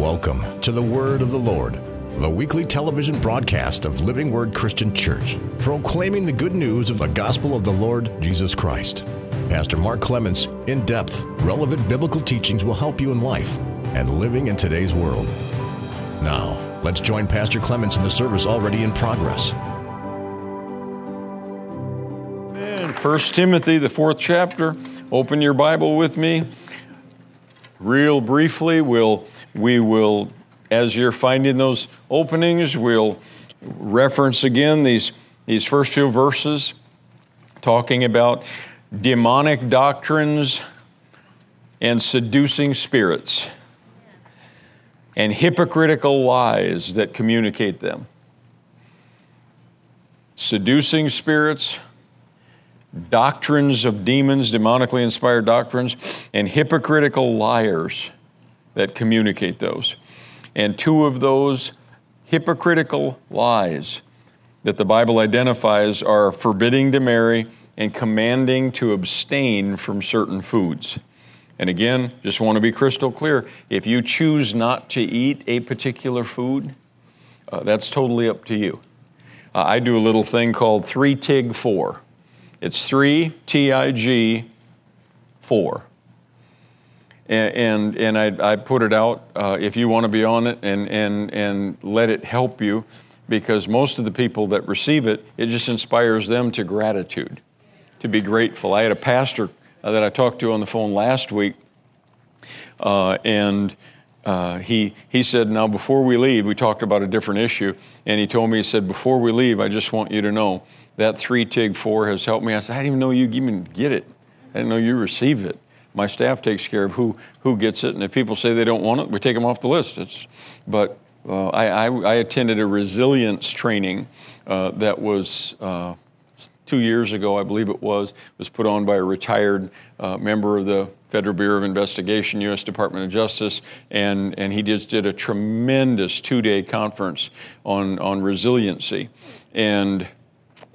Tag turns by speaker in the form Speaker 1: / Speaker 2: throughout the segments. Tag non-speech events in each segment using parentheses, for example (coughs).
Speaker 1: Welcome to the Word of the Lord, the weekly television broadcast of Living Word Christian Church, proclaiming the good news of the gospel of the Lord Jesus Christ. Pastor Mark Clements' in depth, relevant biblical teachings will help you in life and living in today's world. Now, let's join Pastor Clements in the service already in progress.
Speaker 2: And 1 Timothy, the fourth chapter. Open your Bible with me. Real briefly, we'll, we will, as you're finding those openings, we'll reference again these, these first few verses talking about demonic doctrines and seducing spirits and hypocritical lies that communicate them. Seducing spirits, doctrines of demons, demonically inspired doctrines, and hypocritical liars that communicate those. And two of those hypocritical lies that the Bible identifies are forbidding to marry and commanding to abstain from certain foods. And again, just want to be crystal clear if you choose not to eat a particular food, uh, that's totally up to you. Uh, I do a little thing called 3 TIG 4. It's 3 TIG 4. And, and, and I, I, put it out uh, if you want to be on it and, and, and let it help you because most of the people that receive it, it just inspires them to gratitude, to be grateful. I had a pastor uh, that I talked to on the phone last week, uh, and uh, he, he said, Now, before we leave, we talked about a different issue, and he told me, He said, Before we leave, I just want you to know that 3 TIG 4 has helped me. I said, I didn't even know you even get it. I didn't know you receive it. My staff takes care of who, who gets it, and if people say they don't want it, we take them off the list. It's, but uh, I, I, I, attended a resilience training uh, that was uh, two years ago, I believe it was, was put on by a retired uh, member of the Federal Bureau of Investigation, U.S. Department of Justice, and, and he just did a tremendous two-day conference on, on resiliency. And,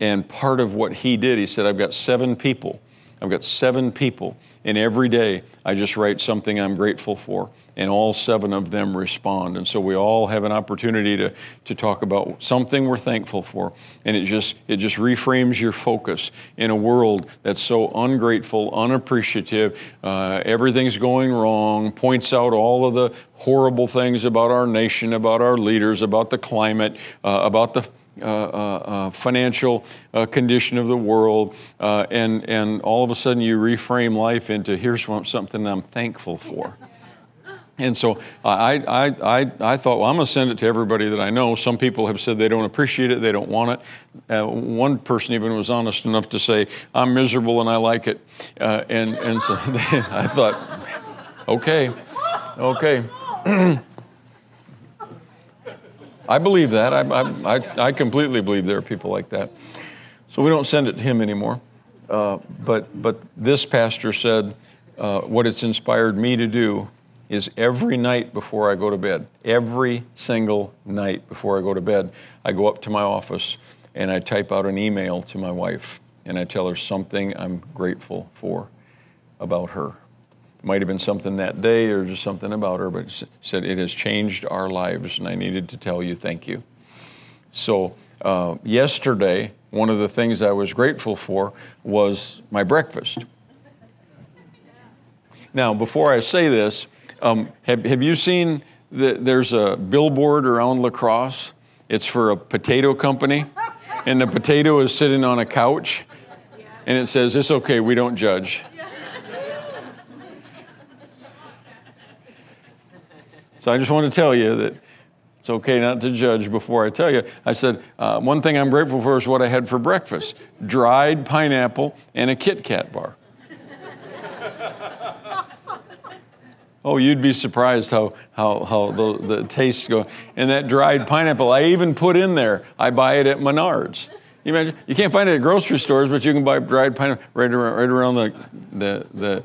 Speaker 2: and part of what he did, he said, I've got seven people I've got seven people, and every day I just write something I'm grateful for, and all seven of them respond. And so we all have an opportunity to, to talk about something we're thankful for, and it just it just reframes your focus in a world that's so ungrateful, unappreciative. Uh, everything's going wrong. Points out all of the horrible things about our nation, about our leaders, about the climate, uh, about the financial uh, condition of the world, uh, and, and all of a sudden you reframe life into here's something I'm thankful for. And so I, I, I, I thought, well, I'm going to send it to everybody that I know. Some people have said they don't appreciate it, they don't want it. Uh, one person even was honest enough to say, I'm miserable and I like it. Uh, and, and so (laughs) I thought, okay, okay. (clears throat) I believe that. I, I, I, completely believe there are people like that. So we don't send it to him anymore. Uh, but, but this pastor said, uh, what it's inspired me to do is every night before I go to bed, every single night before I go to bed, I go up to my office and I type out an email to my wife and I tell her something I'm grateful for about her might have been something that day or just something about her, but said it has changed our lives, and I needed to tell you thank you. So, uh, yesterday, one of the things I was grateful for was my breakfast. Now, before I say this, um, have, have you seen that there's a billboard around La Crosse? It's for a potato company, and the potato is sitting on a couch, and it says, It's okay, we don't judge. So I just want to tell you that it's okay not to judge before I tell you. I said, uh, one thing I'm grateful for is what I had for breakfast dried pineapple and a Kit Kat bar. (laughs) oh, you'd be surprised how, how, how the, the tastes go. And that dried pineapple, I even put in there, I buy it at Menards. You imagine? You can't find it at grocery stores, but you can buy dried pineapple right around, right around the, the, the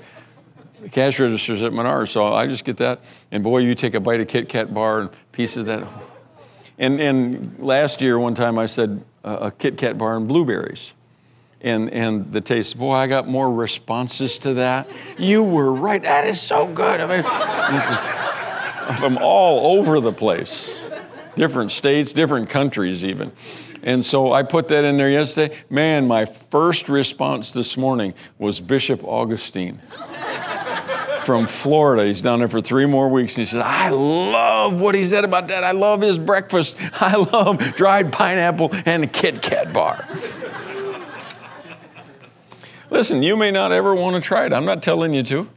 Speaker 2: cash registers at Menards, so I just get that. And boy, you take a bite of Kit Kat bar and piece of that. And, and last year, one time I said uh, a Kit Kat bar and blueberries. And, and the taste, boy, I got more responses to that. You were right. That is so good. I mean, from all over the place, different states, different countries, even. And so I put that in there yesterday. Man, my first response this morning was Bishop Augustine from Florida. He's down there for three more weeks. And he says, I love what he said about that. I love his breakfast. (laughs) I love dried pineapple and a Kit Kat bar. Listen, you may not ever want to try it. I'm not telling you to.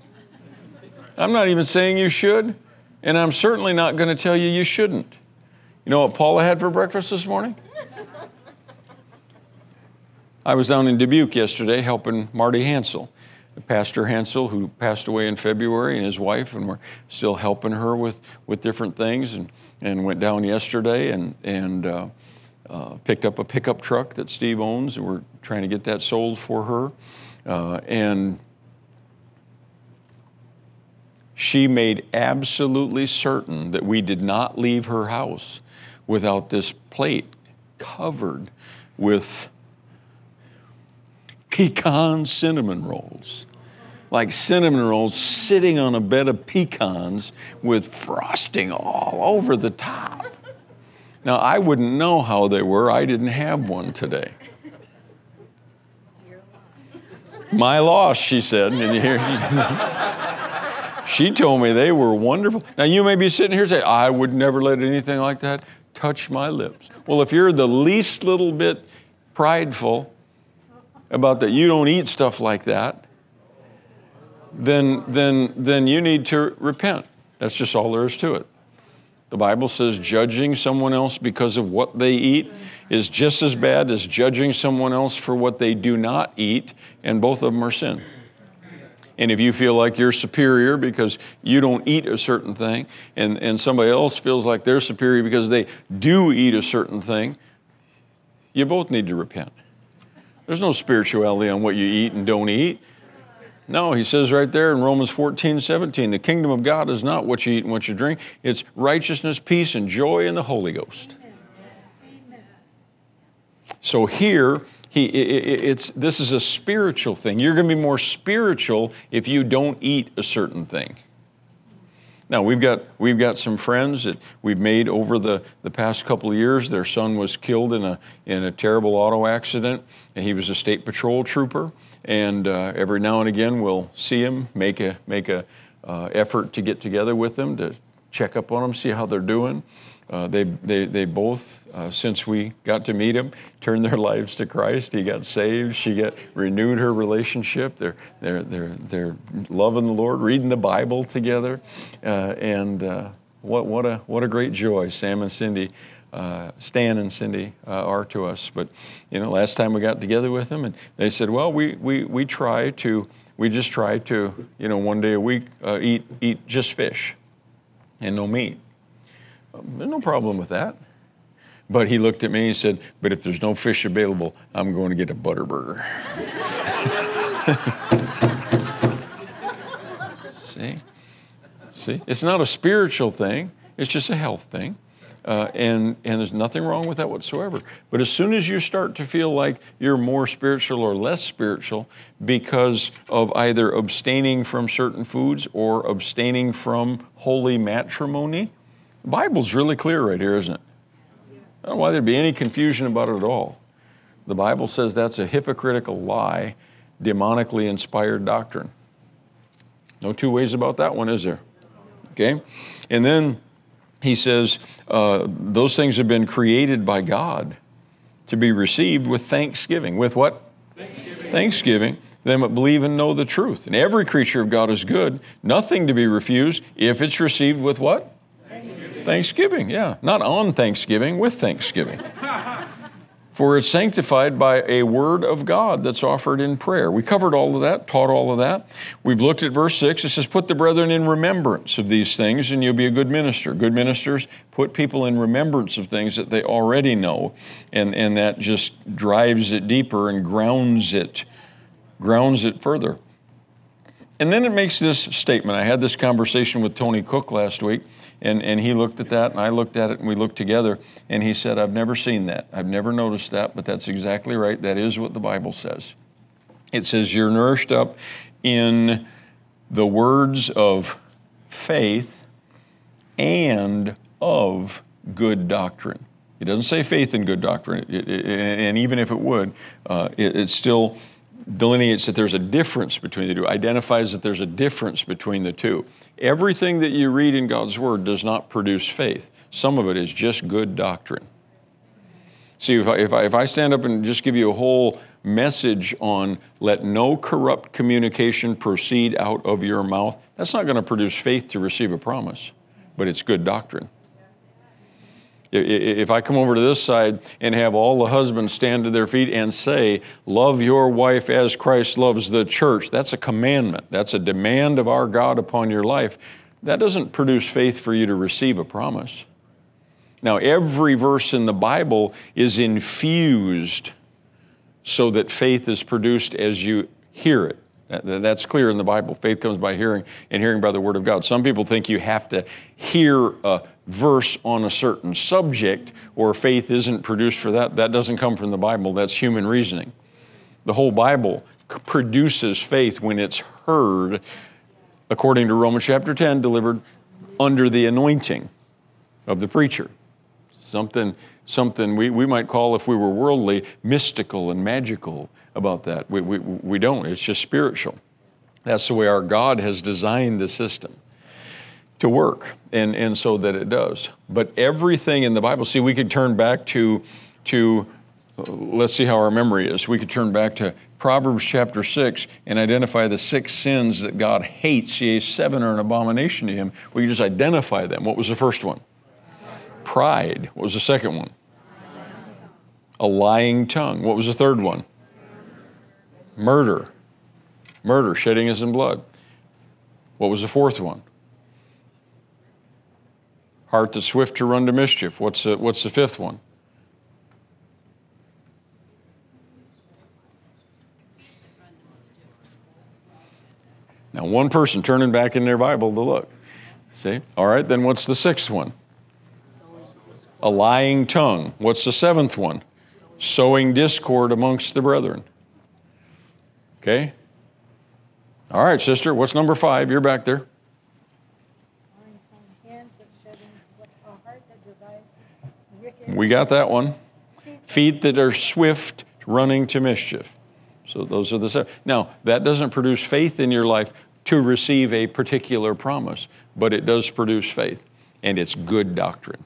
Speaker 2: I'm not even saying you should. And I'm certainly not going to tell you you shouldn't. You know what Paula had for breakfast this morning? I was down in Dubuque yesterday helping Marty Hansel. Pastor Hansel, who passed away in February, and his wife, and we're still helping her with, with different things. And, and went down yesterday and, and uh, uh, picked up a pickup truck that Steve owns, and we're trying to get that sold for her. Uh, and she made absolutely certain that we did not leave her house without this plate covered with pecan cinnamon rolls. Like cinnamon rolls sitting on a bed of pecans with frosting all over the top. Now, I wouldn't know how they were, I didn't have one today. My loss, she said. (laughs) She told me they were wonderful. Now, you may be sitting here saying, I would never let anything like that touch my lips. Well, if you're the least little bit prideful, about that you don't eat stuff like that, then, then, then you need to repent. That's just all there is to it. The Bible says judging someone else because of what they eat is just as bad as judging someone else for what they do not eat, and both of them are sin. And if you feel like you're superior because you don't eat a certain thing, and, and somebody else feels like they're superior because they do eat a certain thing, you both need to repent. There's no spirituality on what you eat and don't eat. No, he says right there in Romans 14, 17, the kingdom of God is not what you eat and what you drink, it's righteousness, peace, and joy in the Holy Ghost. So here, he, it's, this is a spiritual thing. You're going to be more spiritual if you don't eat a certain thing. Now we've got we've got some friends that we've made over the, the past couple of years. Their son was killed in a in a terrible auto accident, and he was a state patrol trooper. And uh, every now and again, we'll see him, make a make a uh, effort to get together with them to check up on them, see how they're doing. Uh, they, they, they both, uh, since we got to meet him, turned their (laughs) lives to Christ. He got saved. She got renewed her relationship. They're, they're, they're, they're loving the Lord, reading the Bible together. Uh, and uh, what, what, a, what a great joy Sam and Cindy, uh, Stan and Cindy uh, are to us. But, you know, last time we got together with them, and they said, well, we, we, we try to, we just try to, you know, one day a week eat, eat just fish and no meat. There's no problem with that. But he looked at me and said, But if there's no fish available, I'm going to get a butter burger. (laughs) See? See? It's not a spiritual thing, it's just a health thing. Uh, and, and there's nothing wrong with that whatsoever. But as soon as you start to feel like you're more spiritual or less spiritual because of either abstaining from certain foods or abstaining from holy matrimony, the Bible's really clear right here, isn't it? I don't know why there'd be any confusion about it at all. The Bible says that's a hypocritical lie, demonically inspired doctrine. No two ways about that one, is there? Okay? And then he says uh, those things have been created by God to be received with thanksgiving. With what? Thanksgiving. thanksgiving. Them that believe and know the truth. And every creature of God is good, nothing to be refused if it's received with what? Thanksgiving, yeah. Not on Thanksgiving, with Thanksgiving. (laughs) For it's sanctified by a word of God that's offered in prayer. We covered all of that, taught all of that. We've looked at verse 6. It says, Put the brethren in remembrance of these things, and you'll be a good minister. Good ministers put people in remembrance of things that they already know, and, and that just drives it deeper and grounds it, grounds it further. And then it makes this statement. I had this conversation with Tony Cook last week. And, and he looked at that, and I looked at it, and we looked together. And he said, I've never seen that. I've never noticed that, but that's exactly right. That is what the Bible says. It says, You're nourished up in the words of faith and of good doctrine. It doesn't say faith in good doctrine, it, it, and even if it would, uh, it, it still delineates that there's a difference between the two, identifies that there's a difference between the two. Everything that you read in God's Word does not produce faith. Some of it is just good doctrine. See, if I, if I, if I stand up and just give you a whole message on let no corrupt communication proceed out of your mouth, that's not going to produce faith to receive a promise, but it's good doctrine. If I come over to this side and have all the husbands stand to their feet and say, Love your wife as Christ loves the church, that's a commandment. That's a demand of our God upon your life. That doesn't produce faith for you to receive a promise. Now, every verse in the Bible is infused so that faith is produced as you hear it. That's clear in the Bible. Faith comes by hearing, and hearing by the Word of God. Some people think you have to hear a verse on a certain subject, or faith isn't produced for that. That doesn't come from the Bible, that's human reasoning. The whole Bible produces faith when it's heard, according to Romans chapter 10, delivered under the anointing of the preacher. Something, something we, we might call, if we were worldly, mystical and magical about that. We, we, we don't, it's just spiritual. That's the way our God has designed the system to work, and, and so that it does. But everything in the Bible, see, we could turn back to, to uh, let's see how our memory is. We could turn back to Proverbs chapter 6 and identify the six sins that God hates. See, seven are an abomination to him. We just identify them. What was the first one? Pride. What was the second one? A lying tongue. What was the third one? Murder. Murder, shedding his in blood. What was the fourth one? Heart that's swift to run to mischief. What's the, what's the fifth one? Now, one person turning back in their Bible to look. See? All right, then what's the sixth one? A lying tongue. What's the seventh one? Sowing discord amongst the brethren. Okay? All right, sister, what's number five? You're back there. We got that one. Feet that are swift running to mischief. So those are the seven. Now, that doesn't produce faith in your life to receive a particular promise, but it does produce faith, and it's good doctrine.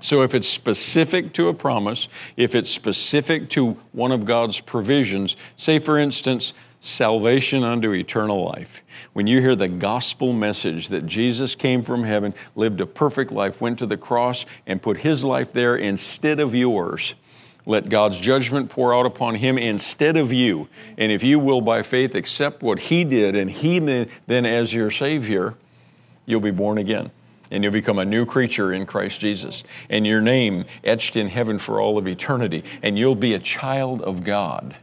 Speaker 2: So if it's specific to a promise, if it's specific to one of God's provisions, say for instance, salvation unto eternal life. When you hear the gospel message that Jesus came from heaven, lived a perfect life, went to the cross, and put his life there instead of yours, let God's judgment pour out upon him instead of you. And if you will, by faith, accept what he did and he then as your Savior, you'll be born again and you'll become a new creature in Christ Jesus, and your name etched in heaven for all of eternity, and you'll be a child of God.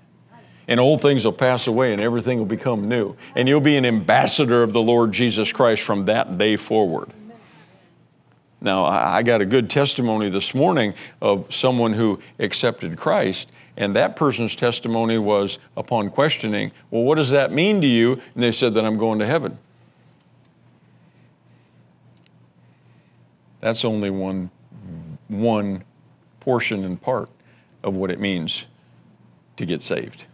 Speaker 2: And old things will pass away and everything will become new. And you'll be an ambassador of the Lord Jesus Christ from that day forward. Now, I got a good testimony this morning of someone who accepted Christ, and that person's testimony was upon questioning, Well, what does that mean to you? And they said that I'm going to heaven. That's only one, one portion and part of what it means to get saved.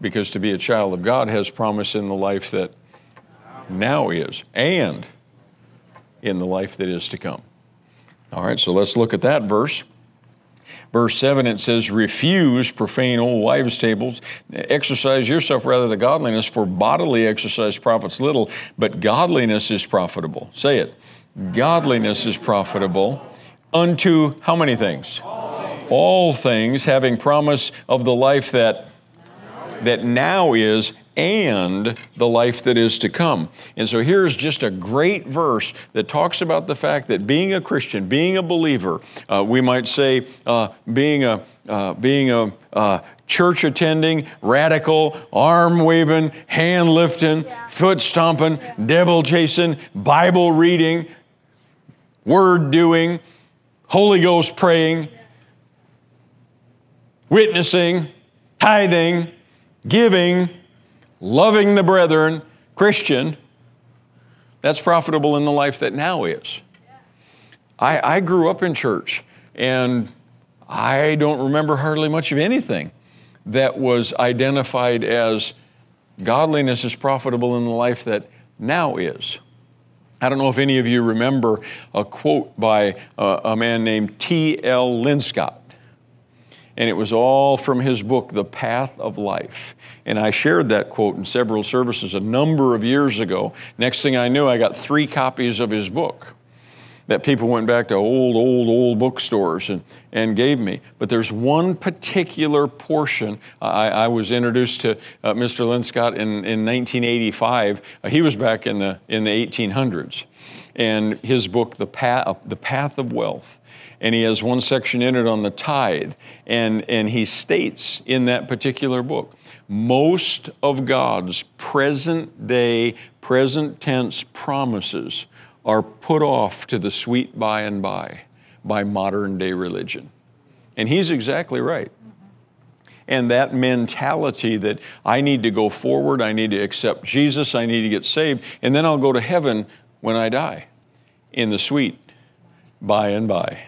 Speaker 2: Because to be a child of God has promise in the life that now is and in the life that is to come. All right, so let's look at that verse. Verse 7, it says, Refuse profane old wives' tables. Exercise yourself rather to godliness, for bodily exercise profits little, but godliness is profitable. Say it. Godliness is profitable unto how many things? All things, having promise of the life that that now is and the life that is to come. And so here's just a great verse that talks about the fact that being a Christian, being a believer, uh, we might say uh, being a uh, being a uh, church attending, radical, arm waving, hand lifting, yeah. foot stomping, yeah. devil chasing, Bible reading, word doing, Holy Ghost praying, witnessing, tithing, giving, loving the brethren, Christian, That's profitable in the life that now is. I, I grew up in church and I don't remember hardly much of anything that was identified as godliness is profitable in the life that now is. I don't know if any of you remember a quote by a, a man named T.L. Linscott. And it was all from his book, The Path of Life. And I shared that quote in several services a number of years ago. Next thing I knew, I got three copies of his book that people went back to old, old, old bookstores and, and gave me. But there's one particular portion. I, I was introduced to uh, Mr. Linscott in, in 1985. Uh, he was back in the, in the 1800s. And his book, The Path, uh, the Path of Wealth, and he has one section in it on the tithe. And, and he states in that particular book most of God's present day, present tense promises are put off to the sweet by and by by modern day religion. And he's exactly right. And that mentality that I need to go forward, I need to accept Jesus, I need to get saved, and then I'll go to heaven when I die in the sweet by and by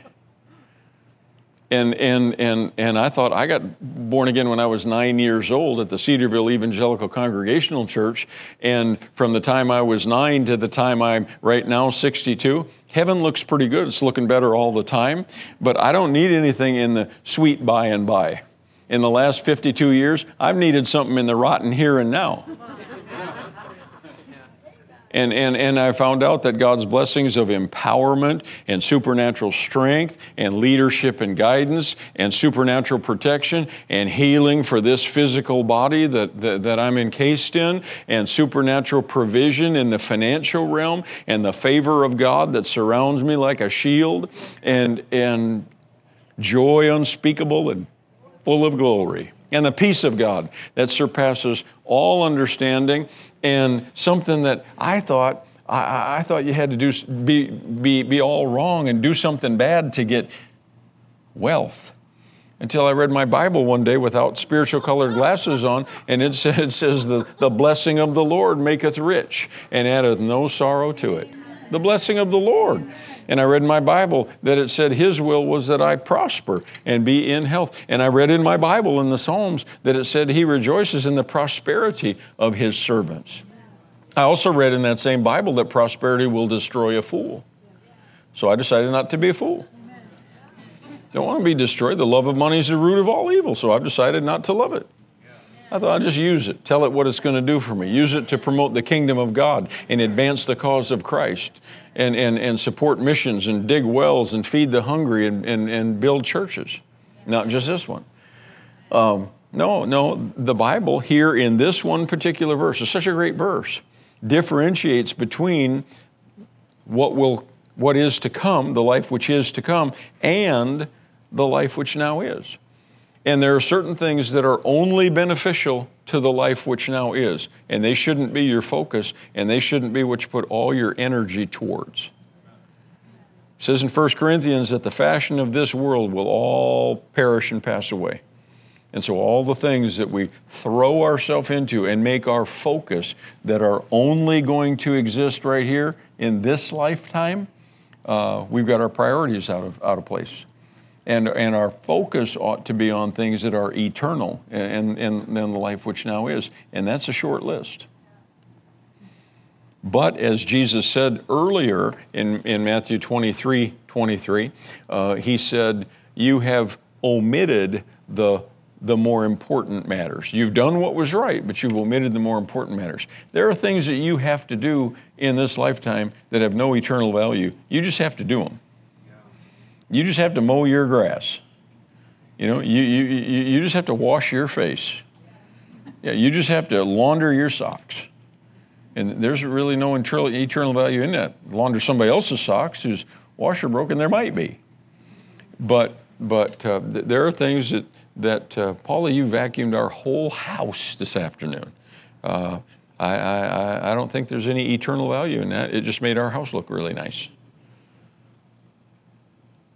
Speaker 2: and and and and I thought I got born again when I was nine years old at the Cedarville Evangelical Congregational Church, and from the time I was nine to the time I'm right now 62, heaven looks pretty good. It's looking better all the time, but I don't need anything in the sweet by and by. In the last 52 years, I've needed something in the rotten here and now. And, and, and I found out that God's blessings of empowerment and supernatural strength and leadership and guidance and supernatural protection and healing for this physical body that, that, that I'm encased in and supernatural provision in the financial realm and the favor of God that surrounds me like a shield and, and joy unspeakable and full of glory and the peace of God that surpasses all understanding and something that I thought I, I, thought you had to do be, be, be all wrong and do something bad to get wealth. Until I read my Bible one day without spiritual colored glasses on, and it, (laughs) says, it says the, the blessing of the Lord maketh rich and addeth no sorrow to it the blessing of the Lord. And I read in my Bible that it said His will was that I prosper and be in health. And I read in my Bible in the Psalms that it said He rejoices in the prosperity of His servants. I also read in that same Bible that prosperity will destroy a fool. So I decided not to be a fool. Don't want to be destroyed. The love of money is the root of all evil, so I've decided not to love it. I thought I'll just use it, tell it what it's going to do for me, use it to promote the kingdom of God and advance the cause of Christ and, and, and support missions and dig wells and feed the hungry and, and, and build churches. Not just this one. Um, no, no, the Bible here in this one particular verse is such a great verse, differentiates between what will what is to come, the life which is to come, and the life which now is. And there are certain things that are only beneficial to the life which now is. And they shouldn't be your focus, and they shouldn't be what you put all your energy towards. It says in 1 Corinthians that the fashion of this world will all perish and pass away. And so, all the things that we throw ourselves into and make our focus that are only going to exist right here in this lifetime, uh, we've got our priorities out of, out of place and, and our focus ought to be on things that are eternal and, and, and the life which now is. And that's a short list. But as Jesus said earlier in, in Matthew 23 23, uh, he said, You have omitted the, the more important matters. You've done what was right, but you've omitted the more important matters. There are things that you have to do in this lifetime that have no eternal value. You just have to do them. You just have to mow your grass. You know, you, you, you just have to wash your face. Yeah, you just have to launder your socks. And there's really no eternal value in that. Launder somebody else's socks whose washer broken, there might be. But, but uh, th- there are things that, that uh, Paula, you vacuumed our whole house this afternoon. Uh, I, I, I don't think there's any eternal value in that. It just made our house look really nice.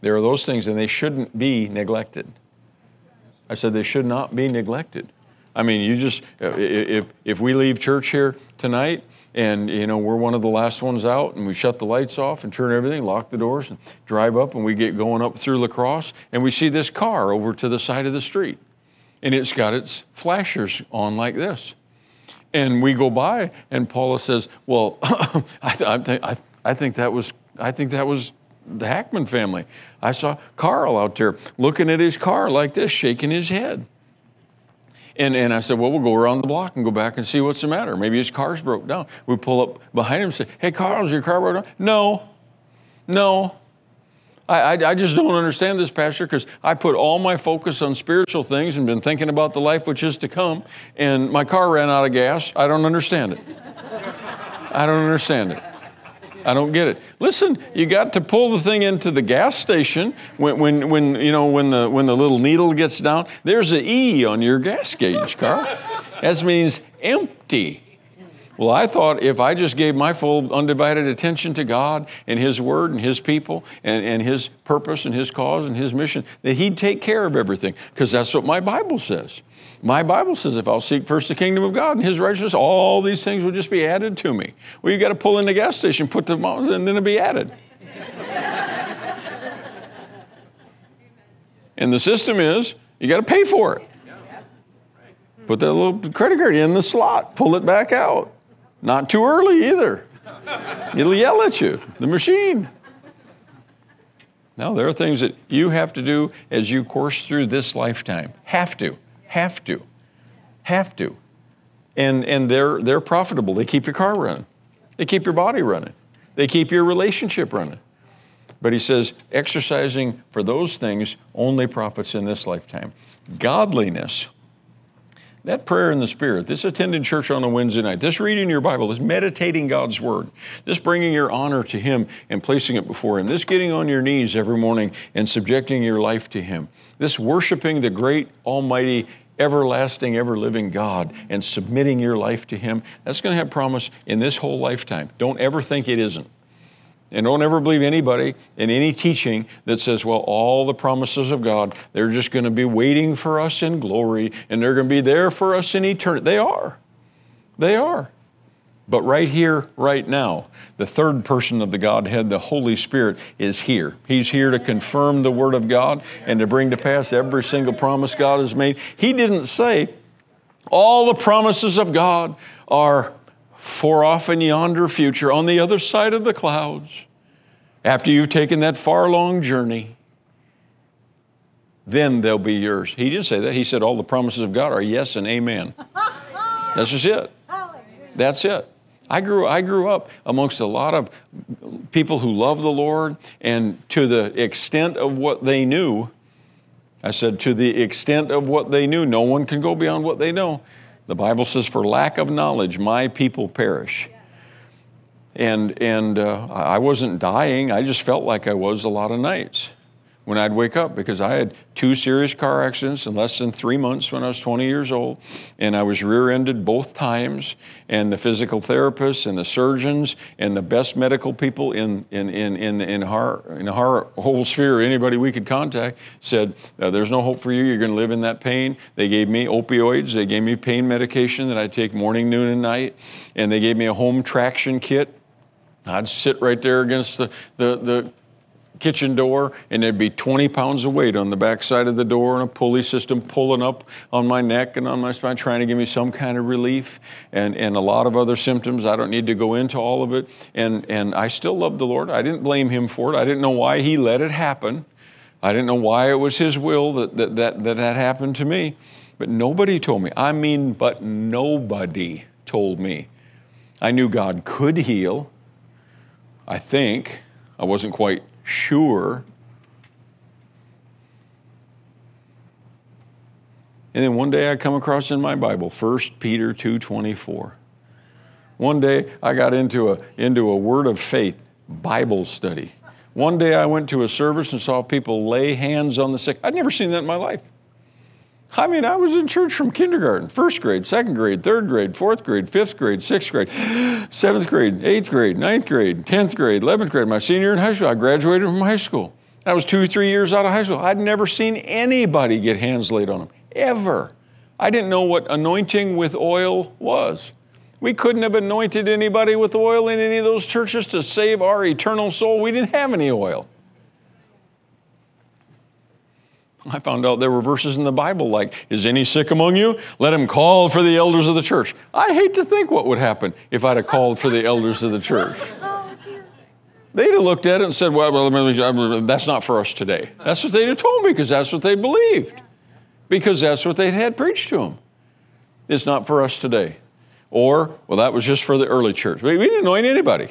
Speaker 2: There are those things, and they shouldn't be neglected. I said they should not be neglected. I mean, you just uh, if if we leave church here tonight and you know we're one of the last ones out and we shut the lights off and turn everything lock the doors and drive up and we get going up through La Crosse and we see this car over to the side of the street and it's got its flashers on like this and we go by and paula says well (coughs) I, th- I, th- I, I think that was i think that was the hackman family i saw carl out there looking at his car like this shaking his head and, and I said, well, we'll go around the block and go back and see what's the matter. Maybe his car's broke down. We pull up behind him and say, hey, Carl, is your car broke down? No, no. I, I, I just don't understand this, Pastor, because I put all my focus on spiritual things and been thinking about the life which is to come, and my car ran out of gas. I don't understand it. I don't understand it. I don't get it. Listen, you got to pull the thing into the gas station when, when, when, you know, when, the, when the little needle gets down. There's an E on your gas gauge, Carl. that means empty. Well, I thought if I just gave my full undivided attention to God and His Word and His people and, and His purpose and His cause and His mission, that He'd take care of everything, because that's what my Bible says. My Bible says if I'll seek first the kingdom of God and His righteousness, all these things will just be added to me. Well, you got to pull in the gas station, put the mountains, and then it'll be added. (laughs) and the system is you got to pay for it. Put that little credit card in the slot, pull it back out. Not too early either. It'll yell at you, the machine. Now, there are things that you have to do as you course through this lifetime. Have to, have to, have to. And, and they're, they're profitable. They keep your car running, they keep your body running, they keep your relationship running. But he says, exercising for those things only profits in this lifetime. Godliness that prayer in the Spirit, this attending church on a Wednesday night, this reading your Bible, this meditating God's Word, this bringing your honor to Him and placing it before Him, this getting on your knees every morning and subjecting your life to Him, this worshiping the great, almighty, everlasting, ever living God and submitting your life to Him, that's going to have promise in this whole lifetime. Don't ever think it isn't. And don't ever believe anybody in any teaching that says, well, all the promises of God, they're just going to be waiting for us in glory and they're going to be there for us in eternity. They are. They are. But right here, right now, the third person of the Godhead, the Holy Spirit, is here. He's here to confirm the Word of God and to bring to pass every single promise God has made. He didn't say, all the promises of God are for off in yonder future, on the other side of the clouds, after you've taken that far long journey, then they'll be yours. He didn't say that. He said all the promises of God are yes and amen. (laughs) That's just it. That's it. I grew, I grew up amongst a lot of people who love the Lord, and to the extent of what they knew, I said, to the extent of what they knew, no one can go beyond what they know. The Bible says, for lack of knowledge, my people perish. And, and uh, I wasn't dying, I just felt like I was a lot of nights when I'd wake up because I had two serious car accidents in less than three months when I was 20 years old. And I was rear ended both times. And the physical therapists and the surgeons and the best medical people in, in, in, in, in, our, in our whole sphere, anybody we could contact, said, There's no hope for you. You're going to live in that pain. They gave me opioids. They gave me pain medication that I take morning, noon, and night. And they gave me a home traction kit. I'd sit right there against the, the, the kitchen door and there'd be 20 pounds of weight on the back side of the door and a pulley system pulling up on my neck and on my spine trying to give me some kind of relief and, and a lot of other symptoms. I don't need to go into all of it. And, and i still love the lord. I didn't blame him for it. I didn't know why he let it happen. I didn't know why it was his will that that, that, that, that happened to me. But nobody told me. I mean but nobody told me. I knew god could heal i think i wasn't quite sure. And then one day I come across in my Bible, 1 Peter 2:24. One day I got into a, into a word of faith Bible study. One day I went to a service and saw people lay hands on the sick. I'd never seen that in my life. I mean, I was in church from kindergarten, first grade, second grade, third grade, fourth grade, fifth grade, sixth grade, (gasps) seventh grade, eighth grade, ninth grade, tenth grade, eleventh grade. My senior in high school, I graduated from high school. I was two, three years out of high school. I'd never seen anybody get hands laid on them, ever. I didn't know what anointing with oil was. We couldn't have anointed anybody with oil in any of those churches to save our eternal soul. We didn't have any oil. I found out there were verses in the Bible like, Is any sick among you? Let him call for the elders of the church. I hate to think what would happen if I'd have called for the elders of the church. They'd have looked at it and said, Well, that's not for us today. That's what they'd have told me because that's what they believed, because that's what they'd had preached to them. It's not for us today. Or, well, that was just for the early church. We, we didn't anoint anybody.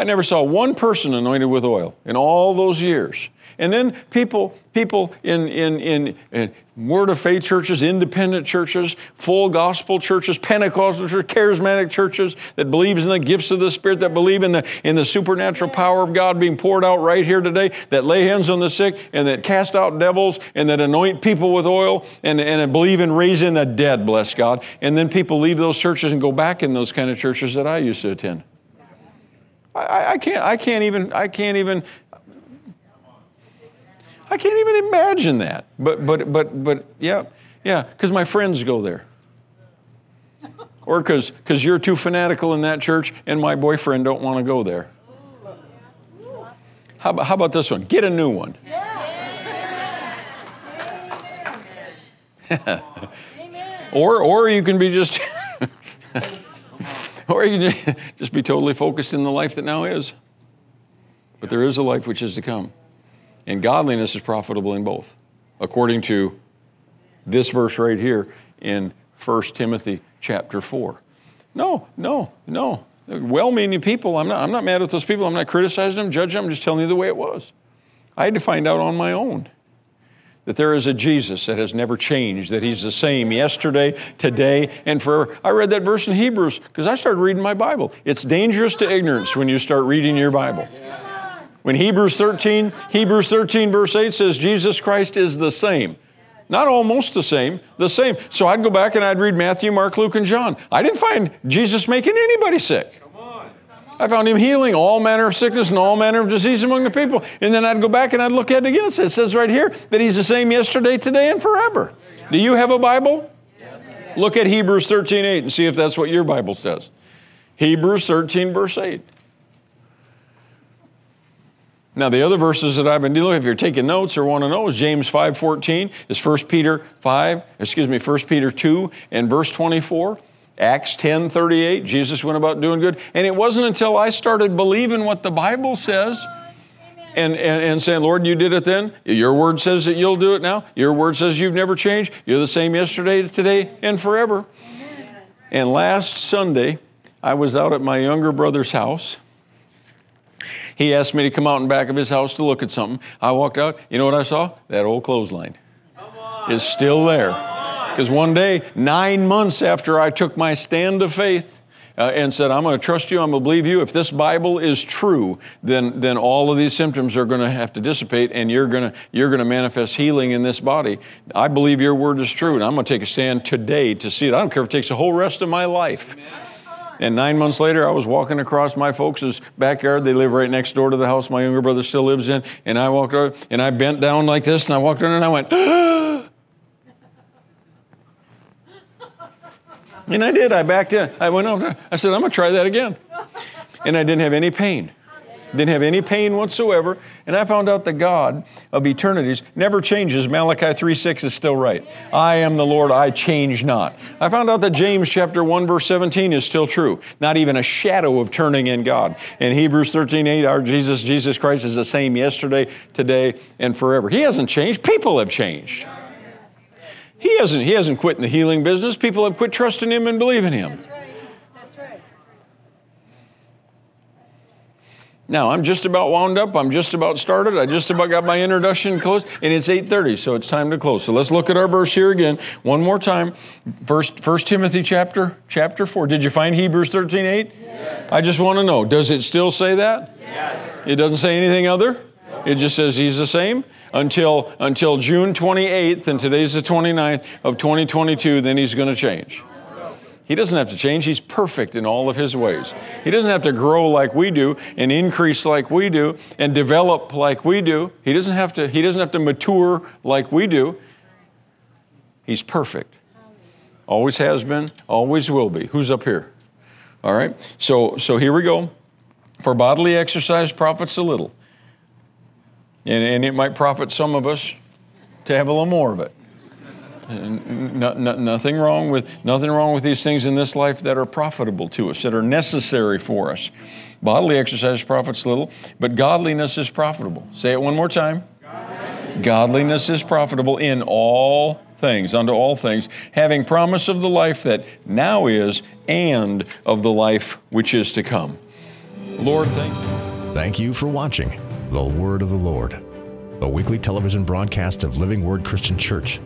Speaker 2: I never saw one person anointed with oil in all those years. And then people, people in, in, in, in, Word of Faith churches, independent churches, full gospel churches, Pentecostal churches, charismatic churches that believes in the gifts of the Spirit, that believe in the, in the supernatural power of God being poured out right here today, that lay hands on the sick and that cast out devils and that anoint people with oil and, and believe in raising the dead, bless God. And then people leave those churches and go back in those kind of churches that I used to attend. I, I, can't, I can't even, I can't even, I can't even imagine that. But, but, but, but, yeah, yeah, because my friends go there. Or because because you're too fanatical in that church and my boyfriend don't want to go there. How about, how about this one? Get a new one. (laughs) or, or you can be just, (laughs) (laughs) or you can (laughs) just be totally focused in the life that now is. But there is a life which is to come. And godliness is profitable in both, according to this verse right here in 1 Timothy chapter 4. No, no, no. Well meaning people, I'm not, I'm not mad at those people. I'm not criticizing them, judging them. I'm just telling you the way it was. I had to find out on my own that there is a Jesus that has never changed, that he's the same yesterday, today, and forever. I read that verse in Hebrews because I started reading my Bible. It's dangerous to ignorance when you start reading your Bible. When Hebrews 13, Hebrews 13, verse 8 says Jesus Christ is the same. Not almost the same, the same. So I'd go back and I'd read Matthew, Mark, Luke, and John. I didn't find Jesus making anybody sick. I found him healing all manner of sickness and all manner of disease among the people. And then I'd go back and I'd look at it again. It says right here that he's the same yesterday, today, and forever. Do you have a Bible? Yes. Look at Hebrews 13, 8 and see if that's what your Bible says. Hebrews 13, verse 8. Now, the other verses that I've been dealing with, if you're taking notes or want to know, is James 5.14, is 1 Peter 5, excuse me, 1 Peter 2 and verse 24. Acts 10.38, Jesus went about doing good. And it wasn't until I started believing what the Bible says and, and, and saying, Lord, you did it then. Your word says that you'll do it now. Your word says you've never changed. You're the same yesterday, today, and forever. And last Sunday, I was out at my younger brother's house he asked me to come out in back of his house to look at something. I walked out. You know what I saw? That old clothesline is still there. Because one day, nine months after I took my stand of faith, uh, and said, I'm going to trust you, I'm going to believe you. If this Bible is true, then, then all of these symptoms are going to have to dissipate and you're going to, you're going to manifest healing in this body. I believe your word is true, and I'm going to take a stand today to see it. I don't care if it takes the whole rest of my life. And nine months later, I was walking across my folks' backyard. They live right next door to the house my younger brother still lives in. And I walked over and I bent down like this and I walked in and I went, (gasps) and I did. I backed in. I went over. I said, I'm going to try that again. And I didn't have any pain. Didn't have any pain whatsoever. And I found out the God of eternities never changes. Malachi 3 6 is still right. I am the Lord, I change not. I found out that James chapter 1, verse 17 is still true. Not even a shadow of turning in God. And Hebrews 13 8, our Jesus, Jesus Christ is the same yesterday, today, and forever. He hasn't changed. People have changed. He hasn't, he hasn't quit in the healing business. People have quit trusting him and believing him. Now, I'm just about wound up. I'm just about started. I just about got my introduction closed, and it's 8.30, so it's time to close. So let's look at our verse here again one more time. First, First Timothy chapter, chapter 4. Did you find Hebrews 13, 8? Yes. I just want to know, does it still say that? Yes. It doesn't say anything other? It just says he's the same until, until June 28th, and today's the 29th of 2022, then he's going to change. He doesn't have to change. He's perfect in all of his ways. He doesn't have to grow like we do and increase like we do and develop like we do. He doesn't have to, he doesn't have to mature like we do. He's perfect. Always has been, always will be. Who's up here? All right. So so here we go. For bodily exercise profits a little. And, and it might profit some of us to have a little more of it. No, no, nothing wrong with nothing wrong with these things in this life that are profitable to us, that are necessary for us. Bodily exercise profits little, but godliness is profitable. Say it one more time. Godliness, godliness is profitable in all things, unto all things, having promise of the life that now is and of the life which is to come. Lord, thank you.
Speaker 1: Thank you for watching The Word of the Lord, a weekly television broadcast of Living Word Christian Church.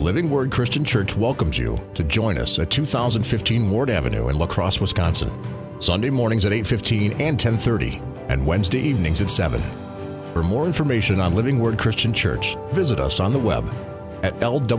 Speaker 1: Living Word Christian Church welcomes you to join us at 2015 Ward Avenue in La Crosse, Wisconsin. Sunday mornings at 8:15 and 10:30 and Wednesday evenings at 7. For more information on Living Word Christian Church, visit us on the web at lwcclax.com.